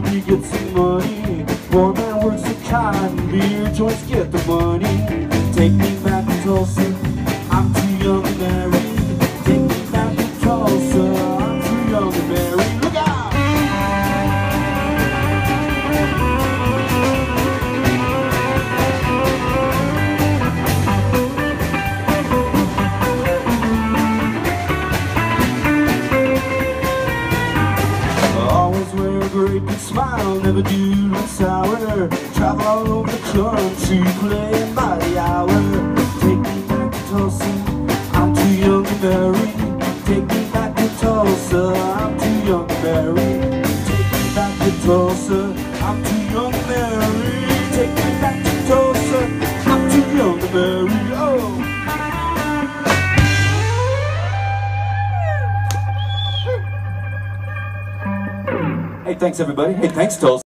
get some money. Poor man works a cotton, beer joints get the money. Take me back to Tulsa, great big smile, never do look sour. Travel all over the country, playing by the hour. Take me back to Tulsa, I'm too young to marry. Take me back to Tulsa, I'm too young to marry. Take me back to Tulsa, I'm too young to marry. Take me back to Tulsa, I'm too young to marry. Hey, thanks everybody. Hey, thanks Tulsa.